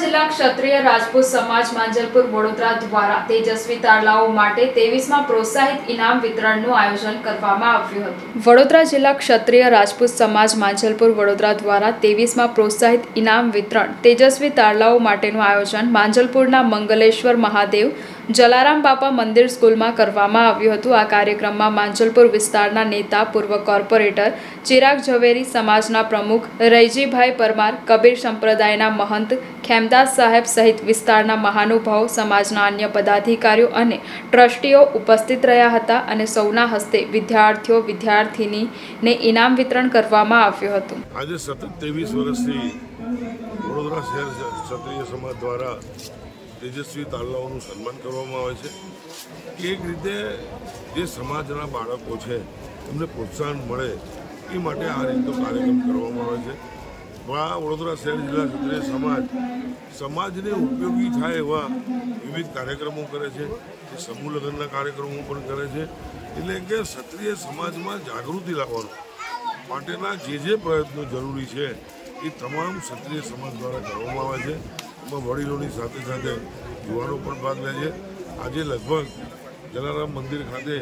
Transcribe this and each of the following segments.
જિલ્લા ક્ષત્રિય રાજપૂત સમાજ માંજલપુર વડોદરા દ્વારા તેજસ્વી તારલાઓ માટે તેવીસમાં પ્રોત્સાહિત ઇનામ વિતરણનું આયોજન કરવામાં આવ્યું હતું. વડોદરા જિલ્લા ક્ષત્રિય રાજપૂત સમાજ માંજલપુર વડોદરા દ્વારા તેવીસમાં પ્રોત્સાહિત ઇનામ વિતરણ તેજસ્વી તારલાઓ માટેનું આયોજન માંજલપુરના મંગલેશ્વર મહાદેવ જલારામ બાપા મંદિર સ્કૂલમાં કરવામાં આવ્યું હતું. આ કાર્યક્રમમાં માંજલપુર વિસ્તારના નેતા, પૂર્વ કોર્પોરેટર, ચિરાગ ઝવેરી સમાજના પ્રમુખ, રૈજીભાઈ પરમાર, કબીર સંપ્રદાયના મહંત, ખેમદાસ સાહેબ સહિત વિસ્તારના મહાનુભાવો, સમાજના અન્ય પદાધિકારીઓ અને ટ્રસ્ટીઓ ઉપસ્થિત રહ્યા હતા અને સૌના હસ્તે વિદ્યાર્થીઓ, વિદ્યાર્થીનીને ઇનામ વિતરણ કરવામાં આવ્યું હતું. આજે સતત ત્રેવીસ વર્ષથી વડોદરા શહેર ક્ષત્રિય સમાજ દ્વારા તેજસ્વી તાલનાઓનું સન્માન કરવામાં આવે છે. એક રીતે જે સમાજના બાળકો છે, એમને પ્રોત્સાહન મળે એ માટે આ રીતનો કાર્યક્રમ કરવામાં આવે છે. આ વડોદરા શહેર જિલ્લા ક્ષત્રિય સમાજ સમાજને ઉપયોગી થાય એવા વિવિધ કાર્યક્રમો કરે છે. એ સમૂહ લગ્નના કાર્યક્રમો પણ કરે છે. એટલે કે ક્ષત્રિય સમાજમાં જાગૃતિ લાવવાનું માટેના જે જે પ્રયત્નો જરૂરી છે એ તમામ ક્ષત્રિય સમાજ દ્વારા કરવામાં આવે છે. એમાં વડીલોની સાથે સાથે યુવાનો પણ ભાગ લે છે. આજે લગભગ જલારામ મંદિર ખાતે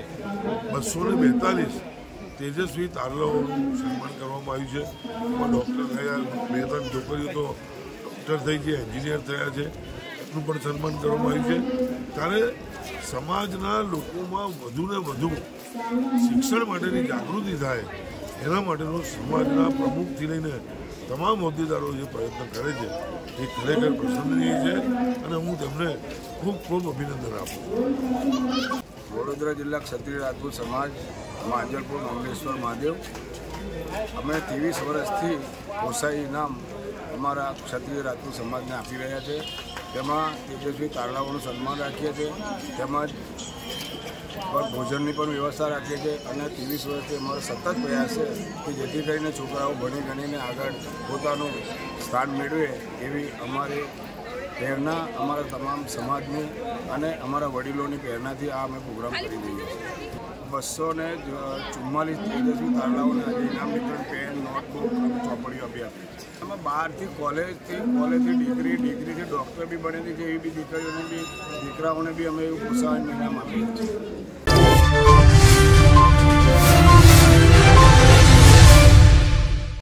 બસો ને બેતાલીસ તેજસ્વી તારલાઓનું સન્માન કરવામાં આવ્યું છે. એમાં ડૉક્ટર થયા, બે ત્રણ છોકરીઓ તો ડૉક્ટર થઈ છે એન્જિનિયર થયા છે. એમનું પણ સન્માન કરવામાં આવ્યું છે. ત્યારે સમાજના લોકોમાં વધુને વધુ શિક્ષણ માટેની જાગૃતિ થાય એના માટેનો સમાજના પ્રમુખથી લઈને તમામ હોદ્દેદારો જે પ્રયત્ન કરે છે, એ ખરેખર પ્રશંસનીય છે અને હું તેમને ખૂબ ખૂબ અભિનંદન આપું વડોદરા જિલ્લા ક્ષત્રિય રાજપૂત સમાજ, માંજલપુર મંગલેશ્વર મહાદેવ, અમે ત્રેવીસ વર્ષથી ગોસાઈ ઇનામ અમારા ક્ષત્રિય રાજપૂત સમાજને આપી રહ્યા છે. તેમાં તેજસ્વી તારલાઓનું સન્માન રાખીએ છીએ. તેમજ પર ભોજનની પણ વ્યવસ્થા રાખીએ છીએ અને ત્રેવીસ વર્ષથી અમારો સતત પ્રયાસ છે કે જેથી કરીને છોકરાઓ ભણી ગણીને આગળ પોતાનું સ્થાન મેળવે એવી અમારી પ્રેરણા અમારા તમામ સમાજની અને અમારા વડીલોની પ્રેરણાથી આ અમે પ્રોગ્રામ કરી દઈએ છીએ. બસો ને ચુમ્માલીસ તેજસ્વી તારલાઓને આજે ઇનામ વિતરણ, પેન, નોટબુક ચોપડીઓ આપી એમાં બહારથી કોલેજથી કોલેજથી ડિગ્રી, ડિગ્રીથી ડૉક્ટર બી બનેલી છે એવી બી દીકરીઓને બી, દીકરાઓને બી અમે એવું પ્રોત્સાહન ઇનામ આપીએ છીએ.